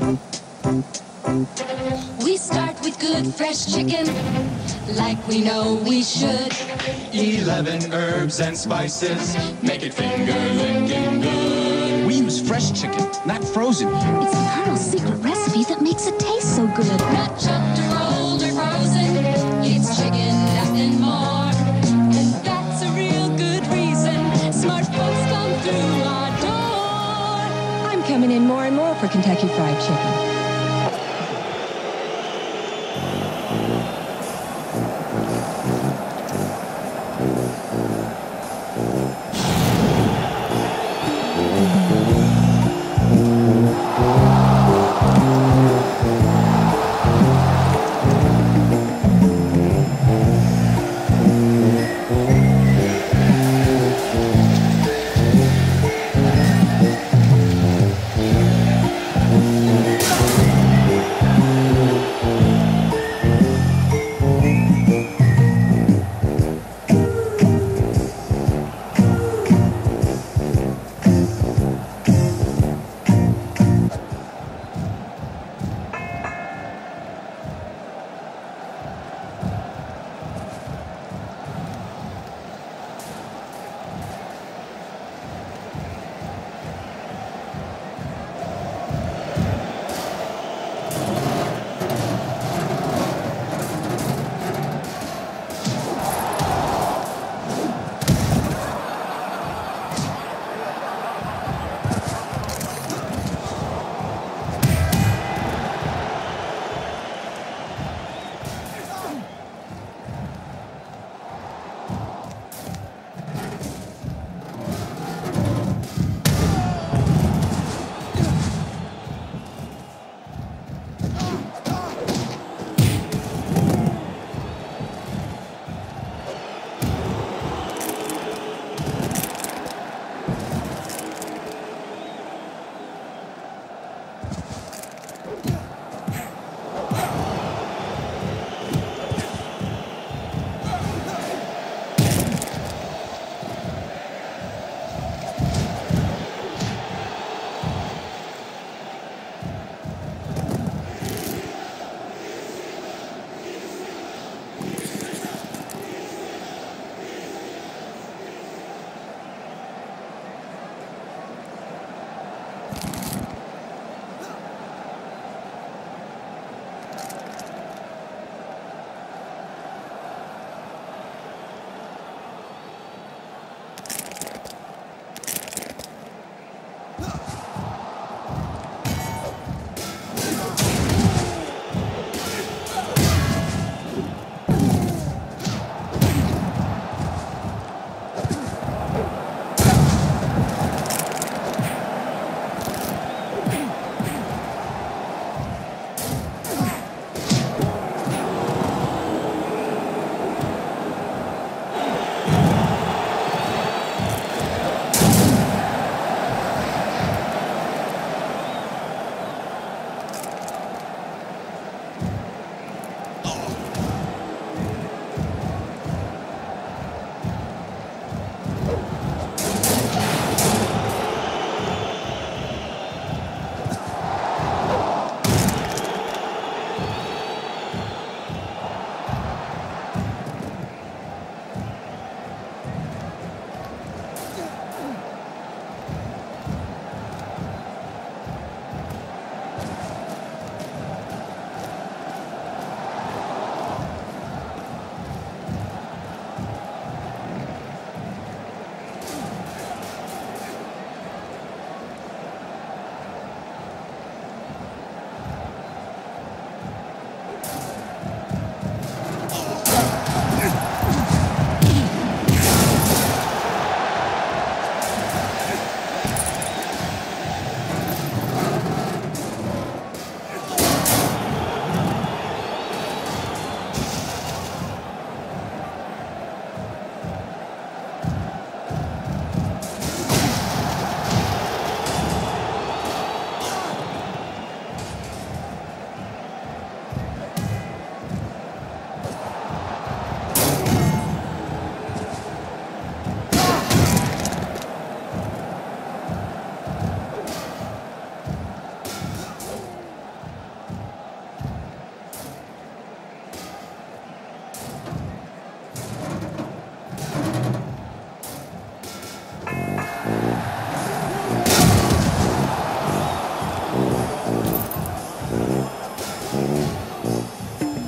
We start with good fresh chicken, like we know we should. Eleven herbs and spices make it finger licking good. We use fresh chicken, not frozen. It's the Colonel's secret recipe that makes it taste so good. coming in more and more for Kentucky Fried Chicken.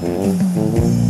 Mm-hmm.